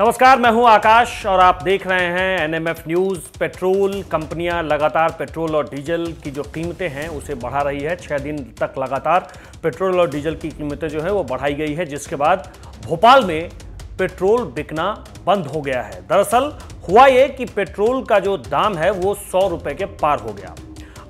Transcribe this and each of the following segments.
नमस्कार, मैं हूँ आकाश और आप देख रहे हैं एनएमएफ न्यूज़। पेट्रोल कंपनियाँ लगातार पेट्रोल और डीजल की जो कीमतें हैं, उसे बढ़ा रही है। छह दिन तक लगातार पेट्रोल और डीजल की कीमतें जो है, वो बढ़ाई गई है, जिसके बाद भोपाल में पेट्रोल बिकना बंद हो गया है। दरअसल, हुआ ये कि पेट्रोल का जो दाम है, वो सौ रुपए के पार हो गया।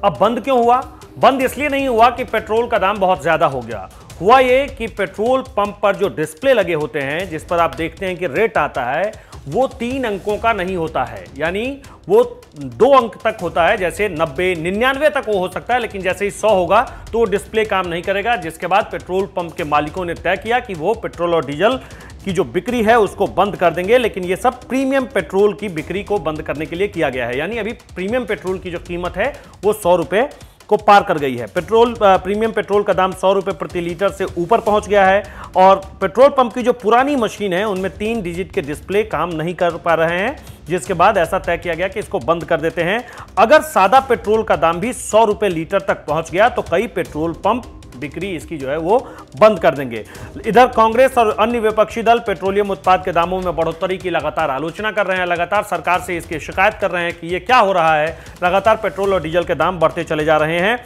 अब बंद क्यों हुआ? बंद इसलिए नहीं हुआ कि पेट्रोल का दाम बहुत ज़्यादा हो गया। हुआ ये कि पेट्रोल पंप पर जो डिस्प्ले लगे होते हैं, जिस पर आप देखते हैं कि रेट आता है, वो तीन अंकों का नहीं होता है। यानी वो दो अंक तक होता है, जैसे नब्बे निन्यानवे तक वो हो सकता है, लेकिन जैसे ही सौ होगा तो वो डिस्प्ले काम नहीं करेगा। जिसके बाद पेट्रोल पंप के मालिकों ने तय किया कि वो पेट्रोल और डीजल की जो बिक्री है, उसको बंद कर देंगे। लेकिन ये सब प्रीमियम पेट्रोल की बिक्री को बंद करने के लिए किया गया है। यानी अभी प्रीमियम पेट्रोल की जो कीमत है, वो सौ रुपए को पार कर गई है। पेट्रोल प्रीमियम पेट्रोल का दाम सौ रुपये प्रति लीटर से ऊपर पहुँच गया है और पेट्रोल पंप की जो पुरानी मशीन है, उनमें तीन डिजिट के डिस्प्ले काम नहीं कर पा रहे हैं, जिसके बाद ऐसा तय किया गया कि इसको बंद कर देते हैं। अगर सादा पेट्रोल का दाम भी सौ रुपये लीटर तक पहुँच गया तो कई पेट्रोल पंप बिक्री इसकी जो है वो बंद कर देंगे। इधर कांग्रेस और अन्य विपक्षी दल पेट्रोलियम उत्पाद के दामों में बढ़ोतरी की लगातार आलोचना कर रहे हैं। लगातार सरकार से इसकी शिकायत कर रहे हैं कि ये क्या हो रहा है। लगातार पेट्रोल और डीजल के दाम बढ़ते चले जा रहे हैं।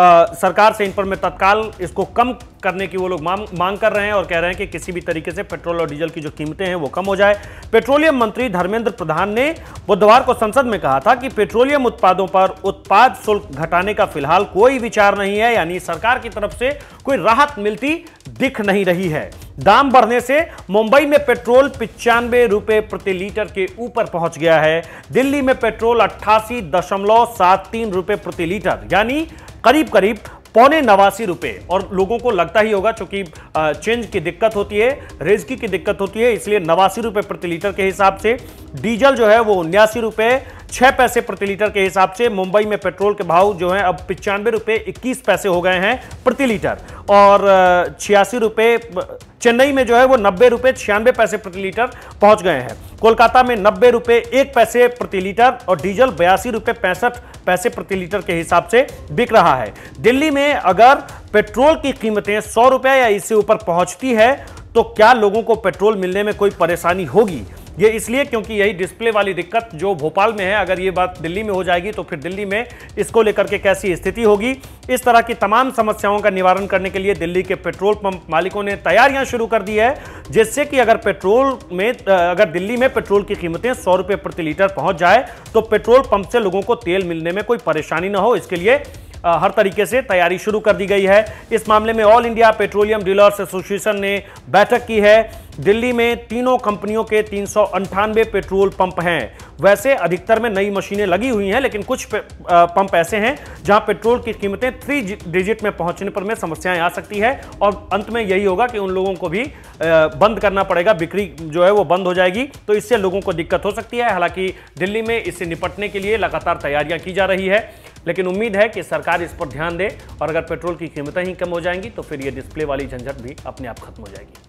आ, सरकार से इन पर में तत्काल इसको कम करने की वो लोग मांग मांग कर रहे हैं और कह रहे हैं कि किसी भी तरीके से पेट्रोल और डीजल की जो कीमतें हैं वो कम हो जाए। पेट्रोलियम मंत्री धर्मेंद्र प्रधान ने बुधवार को संसद में कहा था कि पेट्रोलियम उत्पादों पर उत्पाद शुल्क घटाने का फ़िलहाल कोई विचार नहीं है, यानी सरकार की तरफ़ से कोई राहत मिलती दिख नहीं रही है। दाम बढ़ने से मुंबई में पेट्रोल पिचानवे रुपए प्रति लीटर के ऊपर पहुँच गया है। दिल्ली में पेट्रोल अट्ठासी दशमलव सात तीन रुपए प्रति लीटर, यानी करीब करीब पौने नवासी रुपए। और लोगों को लगता ही होगा, चूँकि चेंज की दिक्कत होती है रेजकी की दिक्कत होती है, इसलिए नवासी रुपए प्रति लीटर के हिसाब से, डीजल जो है वो उन्यासी रुपए, छह पैसे प्रति लीटर के हिसाब से, मुंबई में पेट्रोल के भाव जो है, अब पिचानवे रुपए इक्कीस पैसे हो गए हैं प्रति लीटर। और छियासी रुपए चेन्नई में जो है वो नब्बे रुपए छियानवे पैसे प्रति लीटर पहुँच गए हैं। कोलकाता में नब्बे रुपए एक पैसे प्रति लीटर और डीजल बयासी रुपए पैंसठ पैसे प्रति लीटर के हिसाब से बिक रहा है। दिल्ली में अगर पेट्रोल की कीमतें सौ रुपए या इससे ऊपर पहुँचती है तो क्या लोगों को पेट्रोल मिलने में कोई परेशानी होगी? ये इसलिए क्योंकि यही डिस्प्ले वाली दिक्कत जो भोपाल में है, अगर ये बात दिल्ली में हो जाएगी तो फिर दिल्ली में इसको लेकर के कैसी स्थिति होगी? इस तरह की तमाम समस्याओं का निवारण करने के लिए दिल्ली के पेट्रोल पंप मालिकों ने तैयारियाँ शुरू कर दी है, जिससे कि अगर पेट्रोल में अगर दिल्ली में पेट्रोल की कीमतें सौ रुपये प्रति लीटर पहुँच जाए तो पेट्रोल पंप से लोगों को तेल मिलने में कोई परेशानी ना हो। इसके लिए हर तरीके से तैयारी शुरू कर दी गई है। इस मामले में all India petroleum dealers association ने बैठक की है। दिल्ली में तीनों कंपनियों के तीन पेट्रोल पंप हैं। वैसे अधिकतर में नई मशीनें लगी हुई हैं, लेकिन कुछ पंप ऐसे हैं जहाँ पेट्रोल की कीमतें थ्री डिजिट में पहुँचने पर में समस्याएँ आ सकती है और अंत में यही होगा कि उन लोगों को भी बंद करना पड़ेगा। बिक्री जो है वो बंद हो जाएगी तो इससे लोगों को दिक्कत हो सकती है। हालाँकि दिल्ली में इससे निपटने के लिए लगातार तैयारियाँ की जा रही है। लेकिन उम्मीद है कि सरकार इस पर ध्यान दे और अगर पेट्रोल की कीमतें ही कम हो जाएँगी तो फिर ये डिस्प्ले वाली झंझट भी अपने आप खत्म हो जाएगी।